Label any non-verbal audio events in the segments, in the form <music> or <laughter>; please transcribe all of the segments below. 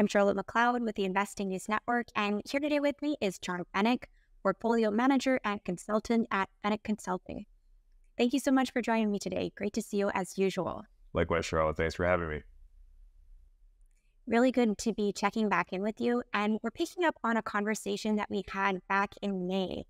I'm Charlotte McLeod with the Investing News Network, and here today with me is John Feneck, Portfolio Manager and Consultant at Feneck Consulting. Thank you so much for joining me today. Great to see you as usual. Likewise, Charlotte. Thanks for having me. Really good to be checking back in with you. And we're picking up on a conversation that we had back in May.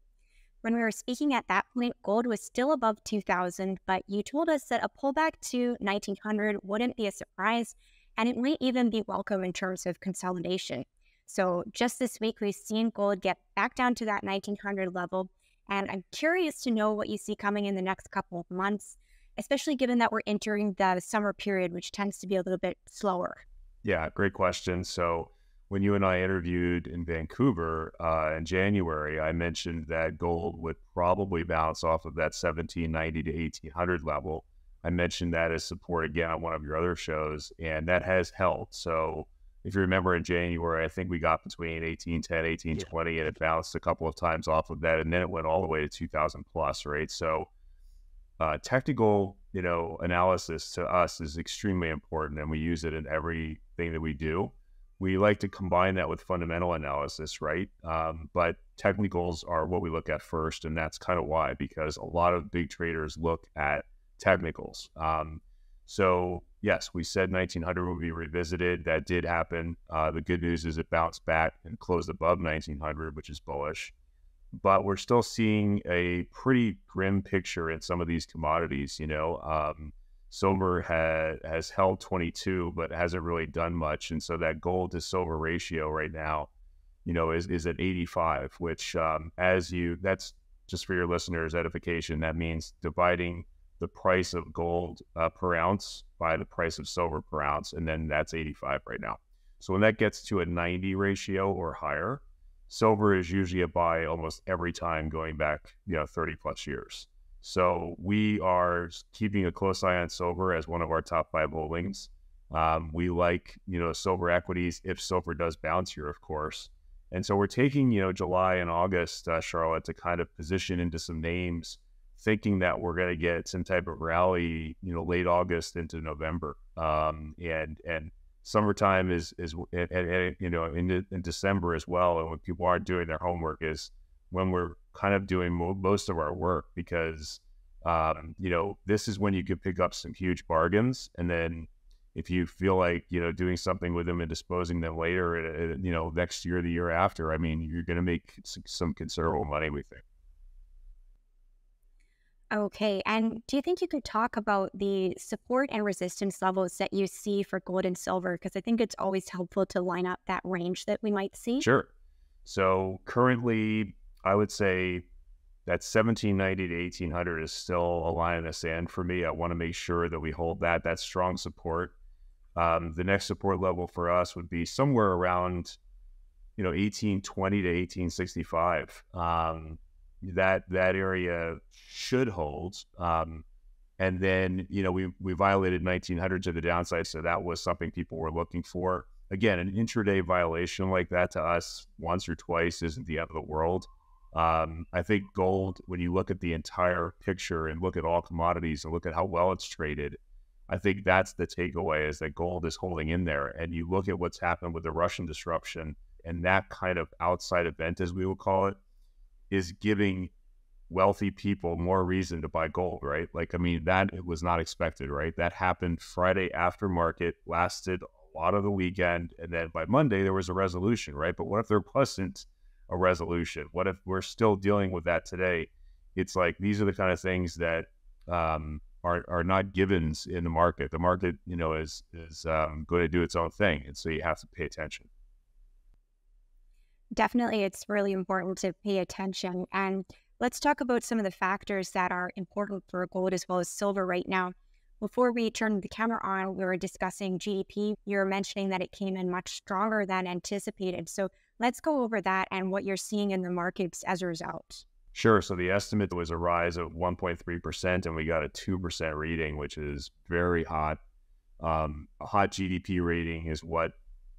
When we were speaking at that point, gold was still above 2000, but you told us that a pullback to 1900 wouldn't be a surprise and it might even be welcome in terms of consolidation. So just this week, we've seen gold get back down to that 1900 level. And I'm curious to know what you see coming in the next couple of months, especially given that we're entering the summer period, which tends to be a little bit slower. Yeah, great question. So when you and I interviewed in Vancouver uh, in January, I mentioned that gold would probably bounce off of that 1790 to 1800 level I mentioned that as support again on one of your other shows, and that has held. So if you remember in January, I think we got between 1810, 1820, yeah. and it bounced a couple of times off of that, and then it went all the way to 2000 plus, right? So uh, technical, you know, analysis to us is extremely important, and we use it in everything that we do. We like to combine that with fundamental analysis, right? Um, but technicals are what we look at first, and that's kind of why, because a lot of big traders look at technicals. Um, so yes, we said 1900 would be revisited. That did happen. Uh, the good news is it bounced back and closed above 1900, which is bullish. But we're still seeing a pretty grim picture in some of these commodities. You know, um, silver ha- has held 22, but hasn't really done much, and so that gold to silver ratio right now, you know, is is at 85. Which, um, as you, that's just for your listeners' edification. That means dividing the price of gold uh, per ounce by the price of silver per ounce, and then that's 85 right now. So when that gets to a 90 ratio or higher, silver is usually a buy almost every time going back, you know, 30 plus years. So we are keeping a close eye on silver as one of our top five holdings. Um, we like, you know, silver equities if silver does bounce here, of course. And so we're taking, you know, July and August, uh, Charlotte, to kind of position into some names thinking that we're going to get some type of rally, you know, late August into November, um, and and summertime is is and, and, you know in, in December as well, and when people aren't doing their homework is when we're kind of doing mo- most of our work because um, you know this is when you can pick up some huge bargains, and then if you feel like you know doing something with them and disposing them later, uh, uh, you know next year, the year after, I mean, you're going to make some considerable money. We think. Okay. And do you think you could talk about the support and resistance levels that you see for gold and silver? Because I think it's always helpful to line up that range that we might see. Sure. So currently, I would say that 1790 to 1800 is still a line in the sand for me. I want to make sure that we hold that. That's strong support. Um, the next support level for us would be somewhere around, you know, 1820 to 1865. Um, that that area should hold. Um, and then you know we we violated 1900 to the downside, so that was something people were looking for. Again, an intraday violation like that to us once or twice isn't the end of the world. Um, I think gold, when you look at the entire picture and look at all commodities and look at how well it's traded, I think that's the takeaway is that gold is holding in there. And you look at what's happened with the Russian disruption and that kind of outside event, as we will call it, is giving wealthy people more reason to buy gold, right? Like, I mean, that it was not expected, right? That happened Friday after market, lasted a lot of the weekend, and then by Monday there was a resolution, right? But what if there wasn't a resolution? What if we're still dealing with that today? It's like these are the kind of things that um, are are not givens in the market. The market, you know, is is um, going to do its own thing, and so you have to pay attention definitely it's really important to pay attention. And let's talk about some of the factors that are important for gold as well as silver right now. Before we turned the camera on, we were discussing GDP. You were mentioning that it came in much stronger than anticipated. So let's go over that and what you're seeing in the markets as a result. Sure. So the estimate was a rise of 1.3%, and we got a 2% reading, which is very hot. Um, a hot GDP rating is what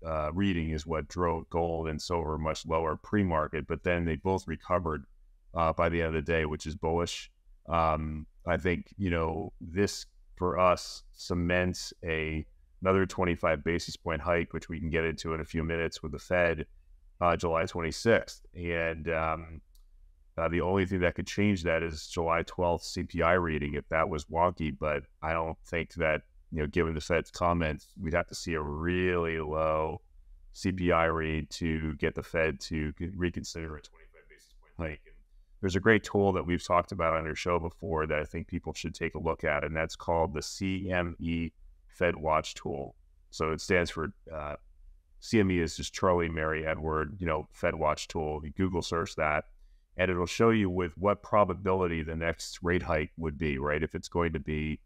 uh, reading is what drove gold and silver much lower pre-market, but then they both recovered uh, by the end of the day, which is bullish. Um, I think you know this for us cements a another 25 basis point hike, which we can get into in a few minutes with the Fed, uh, July 26th. And um, uh, the only thing that could change that is July 12th CPI reading if that was wonky. But I don't think that, you know, given the Fed's comments, we'd have to see a really low CPI read to get the Fed to reconsider a 25 basis point hike. And there's a great tool that we've talked about on your show before that I think people should take a look at, and that's called the CME Fed Watch tool. So it stands for uh, CME is just Charlie Mary Edward, you know, Fed Watch tool. You Google search that, and it'll show you with what probability the next rate hike would be, right? If it's going to be,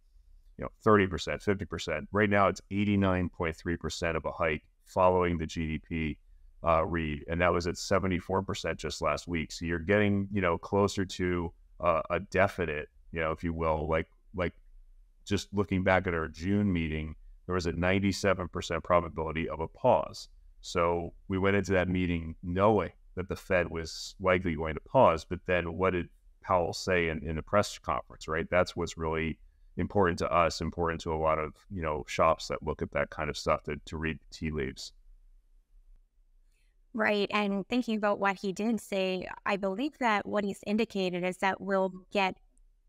you know, 30%, 50%. Right now it's 89.3% of a hike following the GDP uh, read, and that was at 74% just last week. So you're getting, you know, closer to uh, a definite, you know, if you will, like like just looking back at our June meeting, there was a 97% probability of a pause. So we went into that meeting knowing that the Fed was likely going to pause. But then what did Powell say in, in a press conference, right? That's what's really important to us, important to a lot of, you know, shops that look at that kind of stuff to, to read tea leaves. Right. And thinking about what he did say, I believe that what he's indicated is that we'll get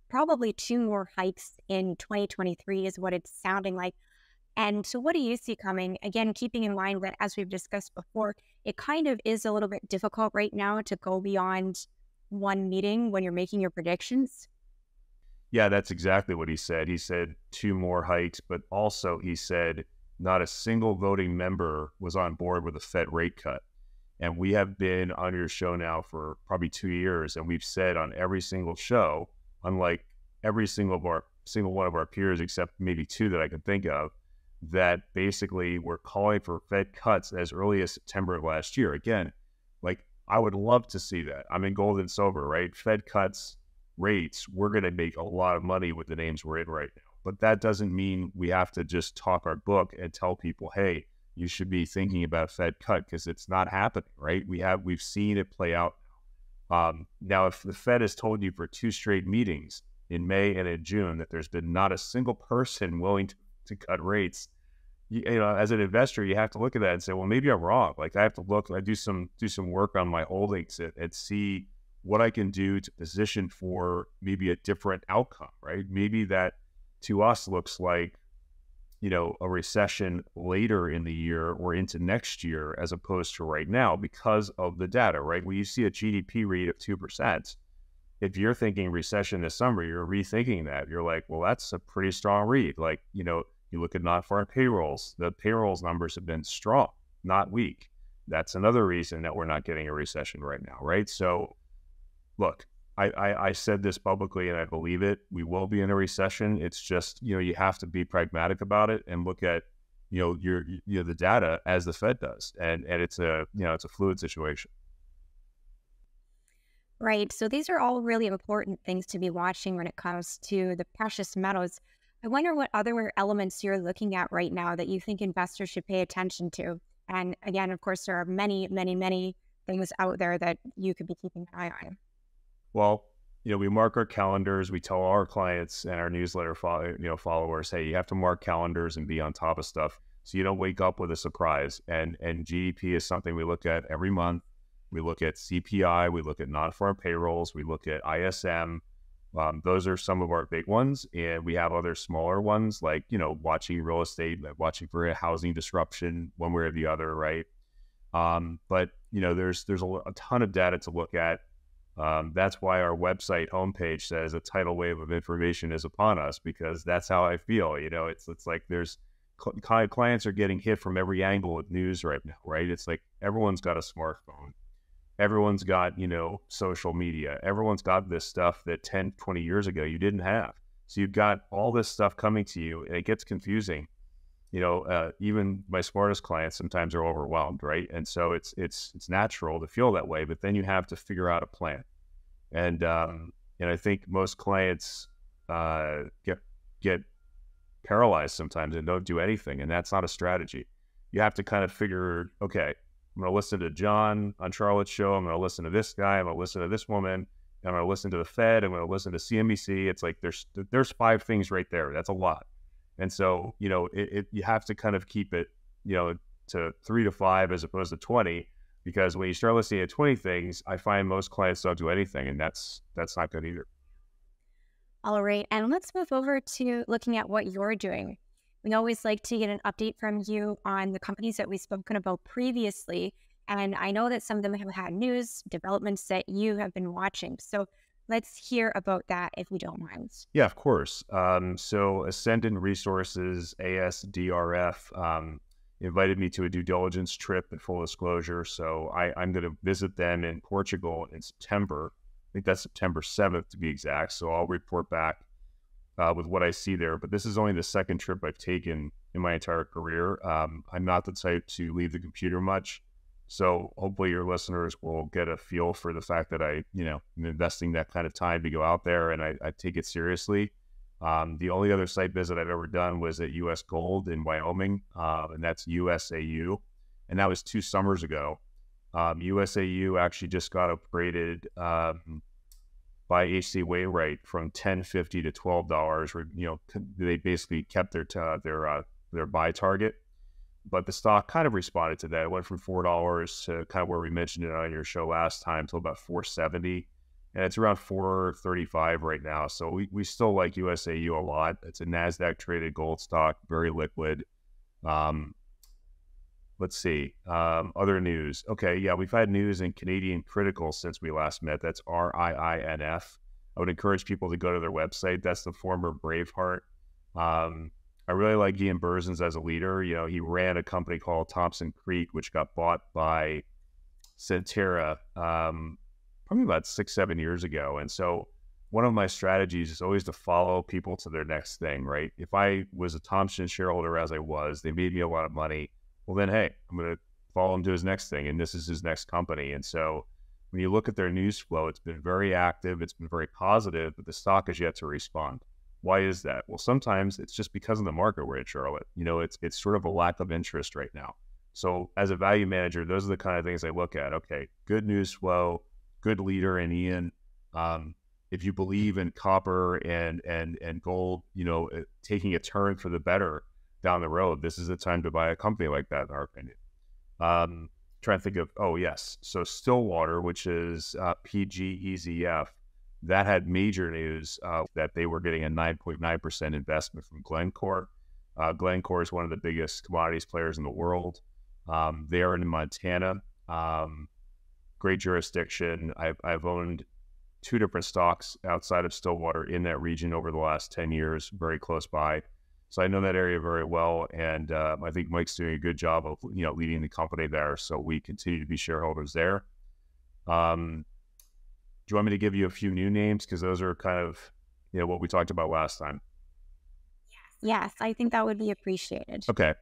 probably two more hikes in 2023, is what it's sounding like. And so, what do you see coming? Again, keeping in mind that, as we've discussed before, it kind of is a little bit difficult right now to go beyond one meeting when you're making your predictions. Yeah, that's exactly what he said. He said two more hikes, but also he said not a single voting member was on board with a Fed rate cut. And we have been on your show now for probably two years, and we've said on every single show, unlike every single of our single one of our peers, except maybe two that I can think of, that basically we're calling for Fed cuts as early as September of last year. Again, like I would love to see that. I'm in gold and silver, right? Fed cuts rates, we're going to make a lot of money with the names we're in right now. But that doesn't mean we have to just talk our book and tell people, hey, you should be thinking about Fed cut because it's not happening, right? We have we've seen it play out. Um, now, if the Fed has told you for two straight meetings in May and in June that there's been not a single person willing to, to cut rates, you, you, know, as an investor, you have to look at that and say, well, maybe I'm wrong. Like I have to look, I do some do some work on my holdings and, and see what I can do to position for maybe a different outcome, right? Maybe that to us looks like, you know, a recession later in the year or into next year as opposed to right now because of the data, right? When you see a GDP rate of 2%, if you're thinking recession this summer, you're rethinking that. You're like, well, that's a pretty strong read. Like, you know, you look at non farm payrolls, the payrolls numbers have been strong, not weak. That's another reason that we're not getting a recession right now, right? So, look, I, I, I, said this publicly and I believe it. We will be in a recession. It's just, you know, you have to be pragmatic about it and look at, you know, your you know the data as the Fed does. And and it's a you know, it's a fluid situation. Right. So these are all really important things to be watching when it comes to the precious metals. I wonder what other elements you're looking at right now that you think investors should pay attention to. And again, of course, there are many, many, many things out there that you could be keeping an eye on. Well, you know, we mark our calendars. We tell our clients and our newsletter, you know, followers, hey, you have to mark calendars and be on top of stuff, so you don't wake up with a surprise. And and GDP is something we look at every month. We look at CPI. We look at non-farm payrolls. We look at ISM. Um, those are some of our big ones, and we have other smaller ones like you know watching real estate, watching for a housing disruption one way or the other, right? Um, but you know, there's there's a, a ton of data to look at. Um, that's why our website homepage says a tidal wave of information is upon us because that's how I feel. You know, it's it's like there's cl- clients are getting hit from every angle with news right now, right? It's like everyone's got a smartphone, everyone's got you know social media, everyone's got this stuff that 10, 20 years ago you didn't have. So you've got all this stuff coming to you, and it gets confusing. You know, uh, even my smartest clients sometimes are overwhelmed, right? And so it's it's it's natural to feel that way, but then you have to figure out a plan and um, and I think most clients uh, get get paralyzed sometimes and don't do anything, and that's not a strategy. You have to kind of figure, okay, I'm going to listen to John on Charlotte's show. I'm going to listen to this guy. I'm going to listen to this woman. I'm going to listen to the Fed. I'm going to listen to CNBC. It's like there's there's five things right there. That's a lot, And so, you know, it, it, you have to kind of keep it, you know, to three to five as opposed to 20, because when you start listening at 20 things, I find most clients don't do anything. And that's, that's not good either. All right. And let's move over to looking at what you're doing. We always like to get an update from you on the companies that we've spoken about previously. And I know that some of them have had news developments that you have been watching. So let's hear about that if we don't mind. Yeah, of course. Um, so Ascendant Resources, ASDRF, um, invited me to a due diligence trip in full disclosure. So I, I'm going to visit them in Portugal in September. I think that's September 7th to be exact. So I'll report back uh, with what I see there. But this is only the second trip I've taken in my entire career. Um, I'm not the type to leave the computer much. So hopefully your listeners will get a feel for the fact that I, you know, I'm investing that kind of time to go out there and I, I take it seriously. Um, the only other site visit I've ever done was at US Gold in Wyoming, uh, and that's USAU. And that was two summers ago. Um, USAU actually just got upgraded um, by HC Wainwright from 1050 to $12. You know, they basically kept their, t- their, uh, their buy target but the stock kind of responded to that. It went from four dollars to kind of where we mentioned it on your show last time to about four seventy, and it's around four thirty five right now. So we, we still like USAU a lot. It's a Nasdaq traded gold stock, very liquid. Um, let's see um, other news. Okay, yeah, we've had news in Canadian Critical since we last met. That's R I I N F. I would encourage people to go to their website. That's the former Braveheart. Um, I really like Ian Berzins as a leader. You know, he ran a company called Thompson Creek, which got bought by Centerra um, probably about six, seven years ago. And so one of my strategies is always to follow people to their next thing, right? If I was a Thompson shareholder as I was, they made me a lot of money. Well, then, hey, I'm going to follow him to his next thing. And this is his next company. And so when you look at their news flow, it's been very active, it's been very positive, but the stock has yet to respond. Why is that? Well, sometimes it's just because of the market we're in Charlotte. You know, it's it's sort of a lack of interest right now. So as a value manager, those are the kind of things I look at. Okay, good news flow, good leader in Ian. Um, if you believe in copper and and and gold, you know, uh, taking a turn for the better down the road, this is the time to buy a company like that, in our opinion. Um, trying to think of oh yes, so Stillwater, which is uh, PGEZF, that had major news uh, that they were getting a 9.9% investment from Glencore. Uh, Glencore is one of the biggest commodities players in the world. Um, they are in Montana. Um, great jurisdiction. I've, I've owned two different stocks outside of Stillwater in that region over the last 10 years, very close by. So I know that area very well, and uh, I think Mike's doing a good job of you know leading the company there. So we continue to be shareholders there. Um, do you want me to give you a few new names? Because those are kind of, you know, what we talked about last time. Yes, I think that would be appreciated. Okay.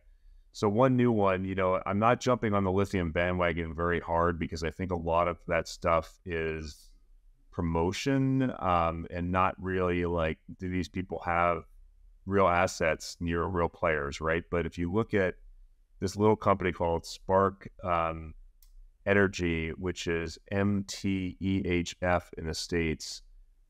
So one new one, you know, I'm not jumping on the lithium bandwagon very hard because I think a lot of that stuff is promotion um, and not really like do these people have real assets near real players, right? But if you look at this little company called Spark um, Energy, which is MTEHF in the States,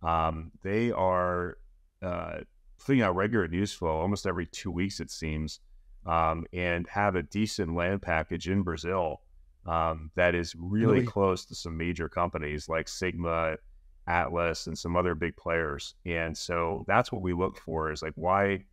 um, they are uh, putting out regular news flow almost every two weeks, it seems, um, and have a decent land package in Brazil um, that is really, really, close to some major companies like Sigma, Atlas, and some other big players. And so that's what we look for is like, why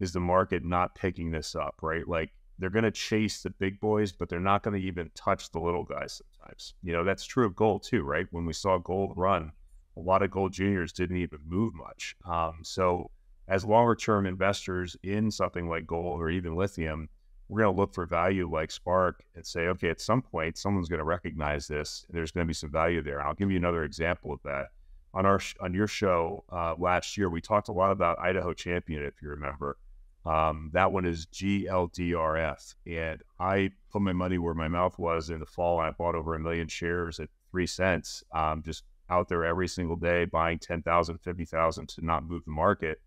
is the market not picking this up, right? Like, they're going to chase the big boys, but they're not going to even touch the little guys sometimes. You know, that's true of gold too, right? When we saw gold run, a lot of gold juniors didn't even move much. Um, so, as longer term investors in something like gold or even lithium, we're going to look for value like Spark and say, okay, at some point, someone's going to recognize this. There's going to be some value there. I'll give you another example of that. On our on your show uh, last year, we talked a lot about Idaho Champion, if you remember. Um, that one is GLDRF. And I put my money where my mouth was in the fall. I bought over a million shares at three cents, um, just out there every single day, buying 10,000, 50,000 to not move the market.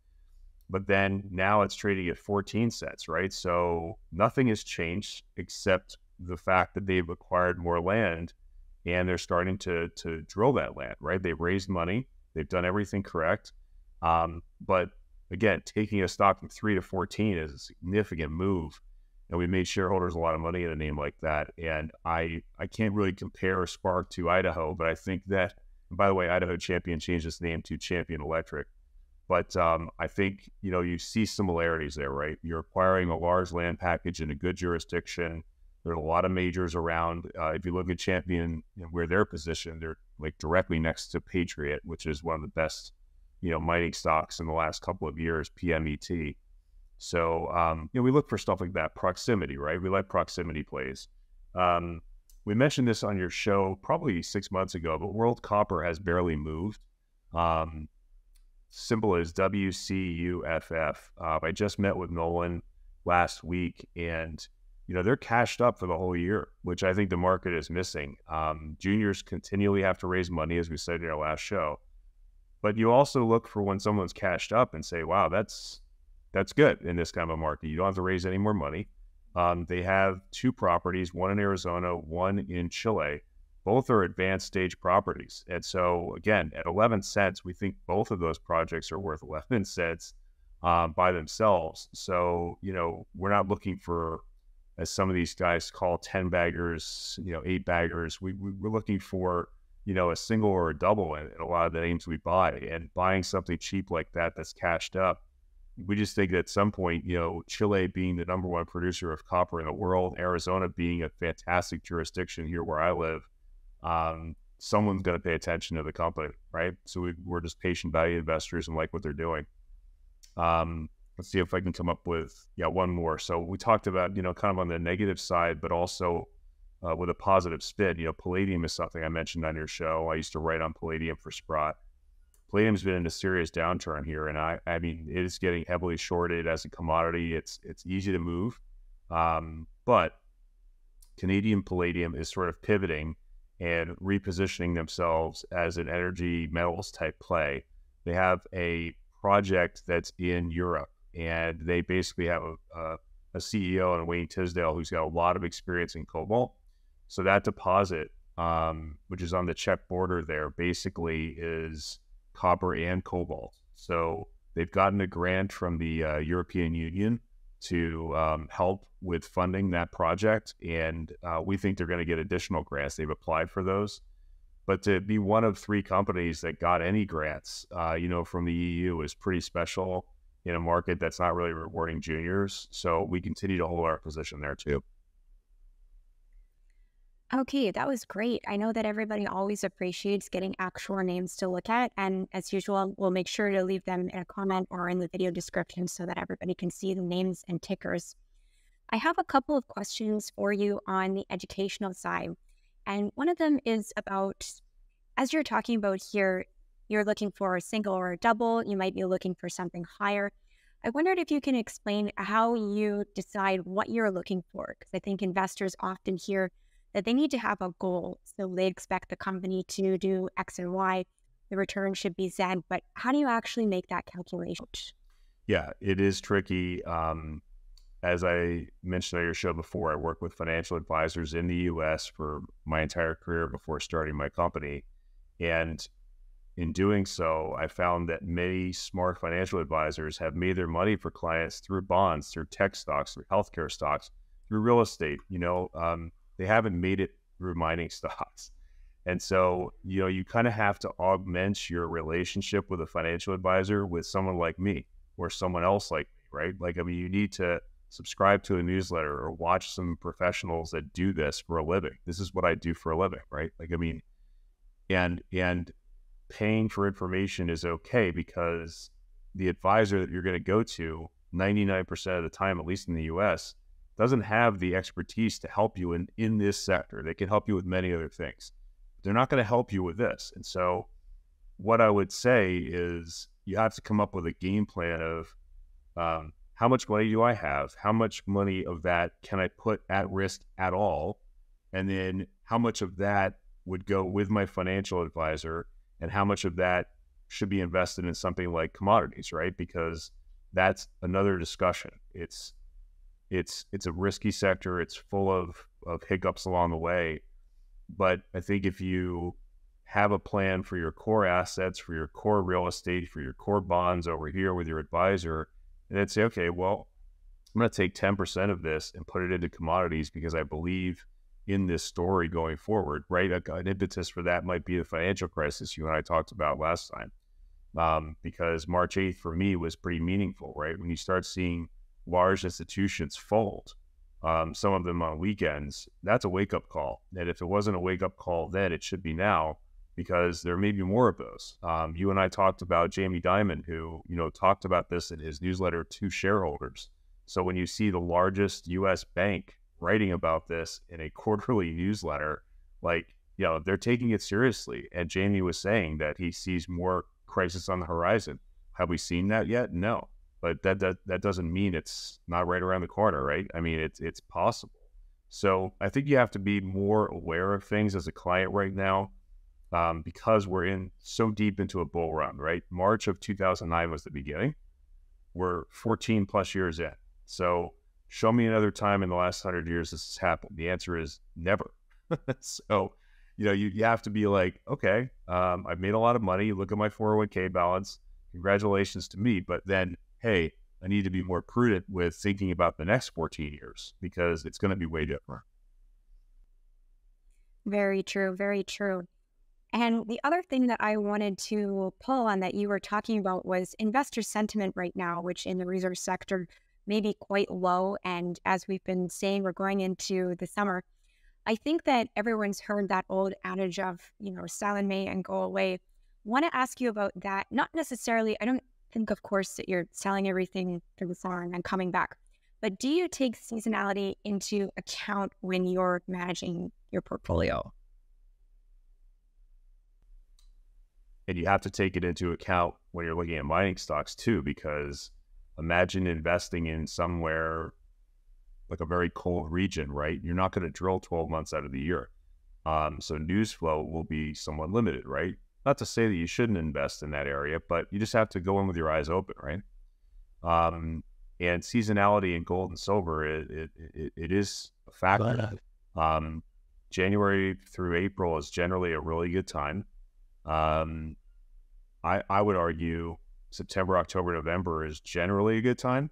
But then now it's trading at 14 cents, right? So nothing has changed except the fact that they've acquired more land and they're starting to, to drill that land, right? They've raised money, they've done everything correct. Um, but again, taking a stock from three to 14 is a significant move. And we made shareholders a lot of money in a name like that. And I, I can't really compare Spark to Idaho, but I think that, by the way, Idaho Champion changed its name to Champion Electric. But um, I think, you know, you see similarities there, right? You're acquiring a large land package in a good jurisdiction. There's a lot of majors around. Uh, if you look at Champion, you know, where they're positioned, they're like directly next to Patriot, which is one of the best you know, mining stocks in the last couple of years, PMET. So, um, you know, we look for stuff like that, proximity, right? We like proximity plays. Um, we mentioned this on your show probably six months ago, but World Copper has barely moved. Um, simple as WCUFF. Uh, I just met with Nolan last week, and you know they're cashed up for the whole year, which I think the market is missing. Um, juniors continually have to raise money, as we said in our last show. But you also look for when someone's cashed up and say, wow, that's that's good in this kind of a market. You don't have to raise any more money. Um, they have two properties, one in Arizona, one in Chile. Both are advanced stage properties. And so, again, at 11 cents, we think both of those projects are worth <laughs> 11 cents um, by themselves. So, you know, we're not looking for, as some of these guys call 10 baggers, you know, eight baggers. We, we, we're looking for you know, a single or a double in, in a lot of the names we buy. And buying something cheap like that that's cashed up, we just think that at some point, you know, Chile being the number one producer of copper in the world, Arizona being a fantastic jurisdiction here where I live, um, someone's going to pay attention to the company, right? So we, are just patient value investors and like what they're doing. Um, let's see if I can come up with yeah one more. So we talked about you know kind of on the negative side, but also uh, with a positive spin. You know, palladium is something I mentioned on your show. I used to write on palladium for Sprott. Palladium's been in a serious downturn here, and I, I mean, it is getting heavily shorted as a commodity. It's it's easy to move, um, but Canadian Palladium is sort of pivoting and repositioning themselves as an energy metals type play. They have a project that's in Europe, and they basically have a, a, a CEO and Wayne Tisdale who's got a lot of experience in cobalt so that deposit, um, which is on the Czech border there, basically is copper and cobalt. So they've gotten a grant from the uh, European Union to um, help with funding that project, and uh, we think they're going to get additional grants. They've applied for those, but to be one of three companies that got any grants, uh, you know, from the EU is pretty special in a market that's not really rewarding juniors. So we continue to hold our position there too. Okay, that was great. I know that everybody always appreciates getting actual names to look at. And as usual, we'll make sure to leave them in a comment or in the video description so that everybody can see the names and tickers. I have a couple of questions for you on the educational side. And one of them is about, as you're talking about here, you're looking for a single or a double, you might be looking for something higher. I wondered if you can explain how you decide what you're looking for, because I think investors often hear that they need to have a goal. So they expect the company to do X and Y. The return should be Z. But how do you actually make that calculation? Yeah, it is tricky. Um, as I mentioned on your show before, I work with financial advisors in the US for my entire career before starting my company. And in doing so, I found that many smart financial advisors have made their money for clients through bonds, through tech stocks, through healthcare stocks, through real estate. You know, um, they haven't made it through mining <laughs> stocks. And so, you know, you kind of have to augment your relationship with a financial advisor with someone like me or someone else like me, right? Like, I mean, you need to subscribe to a newsletter or watch some professionals that do this for a living. This is what I do for a living, right? Like, I mean, and, and paying for information is okay because the advisor that you're going to go to 99% of the time, at least in the US, doesn't have the expertise to help you in, in this sector. They can help you with many other things. They're not going to help you with this. And so, what I would say is you have to come up with a game plan of um, how much money do I have? How much money of that can I put at risk at all? And then how much of that would go with my financial advisor? And how much of that should be invested in something like commodities, right? Because that's another discussion. It's it's it's a risky sector. It's full of of hiccups along the way. But I think if you have a plan for your core assets, for your core real estate, for your core bonds over here with your advisor, and then say, okay, well, I'm going to take 10% of this and put it into commodities because I believe in this story going forward, right? An impetus for that might be the financial crisis you and I talked about last time. Um, because March 8th for me was pretty meaningful, right? When you start seeing large institutions fold, um, some of them on weekends, that's a wake up call. And if it wasn't a wake up call then, it should be now because there may be more of those. Um, you and I talked about Jamie Dimon, who you know talked about this in his newsletter to shareholders. So when you see the largest U.S. bank writing about this in a quarterly newsletter, like you know they're taking it seriously. And Jamie was saying that he sees more crisis on the horizon. Have we seen that yet? No, but that that, that doesn't mean it's not right around the corner, right? I mean, it's it's possible. So I think you have to be more aware of things as a client right now um, because we're in so deep into a bull run, right? March of 2009 was the beginning. We're 14 plus years in. So show me another time in the last 100 years this has happened. The answer is never. <laughs> so, you know, you, you have to be like, okay, um, I've made a lot of money. Look at my 401k balance. Congratulations to me. But then, hey, I need to be more prudent with thinking about the next 14 years because it's going to be way different. Very true. Very true. And the other thing that I wanted to pull on that you were talking about was investor sentiment right now, which in the resource sector may be quite low. And as we've been saying, we're going into the summer. I think that everyone's heard that old adage of, you know, sell in May and go away. Want to ask you about that. Not necessarily, I don't think, of course, that you're selling everything for the summer and coming back. But do you take seasonality into account when you're managing your portfolio? And you have to take it into account when you're looking at mining stocks too, because imagine investing in somewhere like a very cold region, right? You're not going to drill 12 months out of the year. Um, so news flow will be somewhat limited, right? Not to say that you shouldn't invest in that area, but you just have to go in with your eyes open, right? Um, and seasonality in gold and silver, it, it, it, it is a factor. Um, January through April is generally a really good time. Um, I, I would argue September, October, November is generally a good time.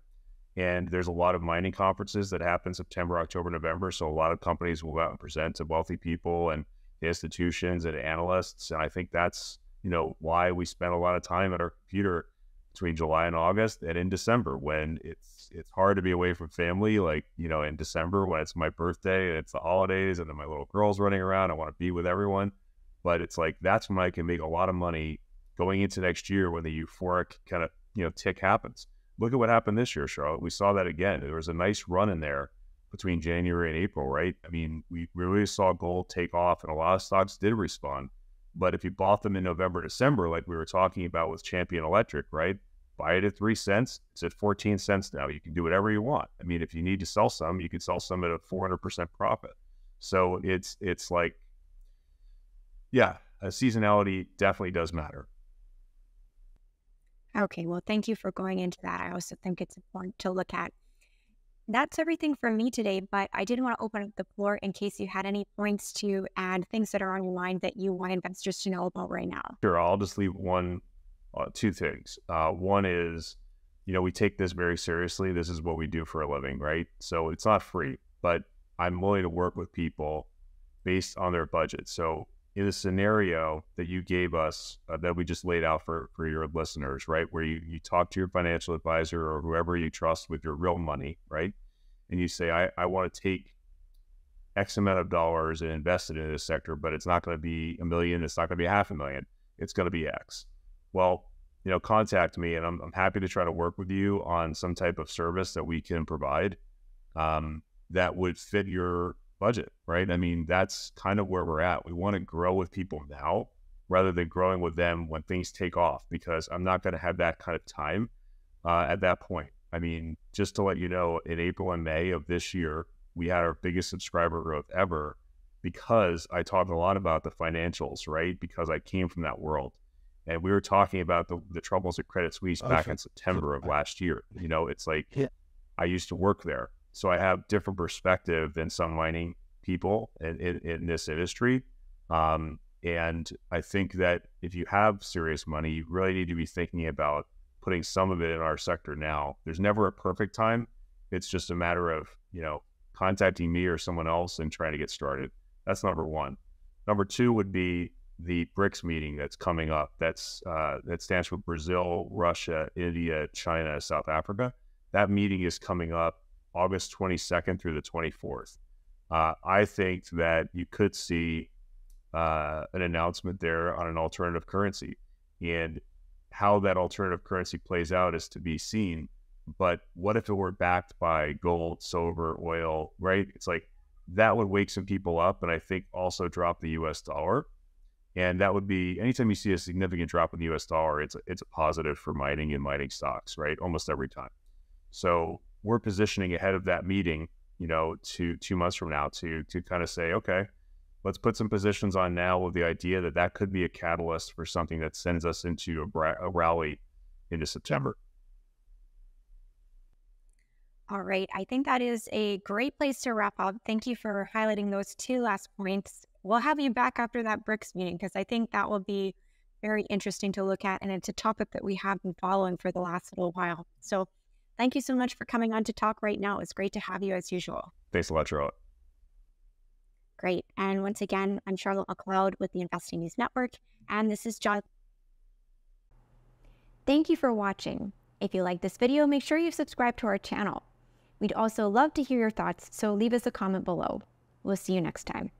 And there's a lot of mining conferences that happen September, October, November. So a lot of companies will go out and present to wealthy people and institutions and analysts. And I think that's, you know, why we spend a lot of time at our computer between July and August and in December when it's it's hard to be away from family. Like, you know, in December when it's my birthday and it's the holidays and then my little girl's running around. I want to be with everyone. But it's like that's when I can make a lot of money going into next year when the euphoric kind of you know tick happens. Look at what happened this year, Charlotte. We saw that again. There was a nice run in there between January and April, right? I mean, we really saw gold take off, and a lot of stocks did respond. But if you bought them in November, December, like we were talking about with Champion Electric, right? Buy it at three cents. It's at 14 cents now. You can do whatever you want. I mean, if you need to sell some, you can sell some at a 400% profit. So it's it's like, yeah, a seasonality definitely does matter. Okay, well, thank you for going into that. I also think it's important to look at. That's everything from me today, but I did want to open up the floor in case you had any points to add, things that are on your mind that you want investors to know about right now. Sure, I'll just leave one, uh, two things. Uh, one is, you know, we take this very seriously. This is what we do for a living, right? So it's not free, but I'm willing to work with people based on their budget. So in the scenario that you gave us uh, that we just laid out for, for your listeners, right? Where you, you talk to your financial advisor or whoever you trust with your real money, right? And you say, I, I want to take X amount of dollars and invest it in this sector, but it's not going to be a million, it's not going to be half a million, it's going to be X. Well, you know, contact me and I'm, I'm happy to try to work with you on some type of service that we can provide um, that would fit your budget, right? I mean, that's kind of where we're at. We want to grow with people now rather than growing with them when things take off because I'm not going to have that kind of time uh, at that point. I mean, just to let you know, in April and May of this year, we had our biggest subscriber growth ever because I talked a lot about the financials, right? Because I came from that world. And we were talking about the, the troubles at Credit Suisse back in September of last year. You know, it's like yeah. I used to work there. So I have different perspective than some mining people in, in, in this industry. Um, and I think that if you have serious money, you really need to be thinking about putting some of it in our sector now. There's never a perfect time. It's just a matter of, you know, contacting me or someone else and trying to get started. That's number one. Number two would be the BRICS meeting that's coming up. That's uh, that stands for Brazil, Russia, India, China, South Africa. That meeting is coming up August 22nd through the 24th. Uh, I think that you could see uh, an announcement there on an alternative currency, and how that alternative currency plays out is to be seen. But what if it were backed by gold, silver, oil, right? It's like that would wake some people up and I think also drop the US dollar. And that would be anytime you see a significant drop in the US dollar, it's a, it's a positive for mining and mining stocks, right? Almost every time. So we're positioning ahead of that meeting, you know, to two months from now to to kind of say, okay, let's put some positions on now with the idea that that could be a catalyst for something that sends us into a, bra- a rally into September. All right. I think that is a great place to wrap up. Thank you for highlighting those two last points. We'll have you back after that BRICS meeting because I think that will be very interesting to look at. And it's a topic that we have been following for the last little while. So thank you so much for coming on to talk right now. It's great to have you as usual. Thanks a lot, Charlotte. Great. And once again, I'm Charlotte McLeod with the Investing News Network, and this is John. Thank you for watching. If you like this video, make sure you subscribe to our channel. We'd also love to hear your thoughts, so leave us a comment below. We'll see you next time.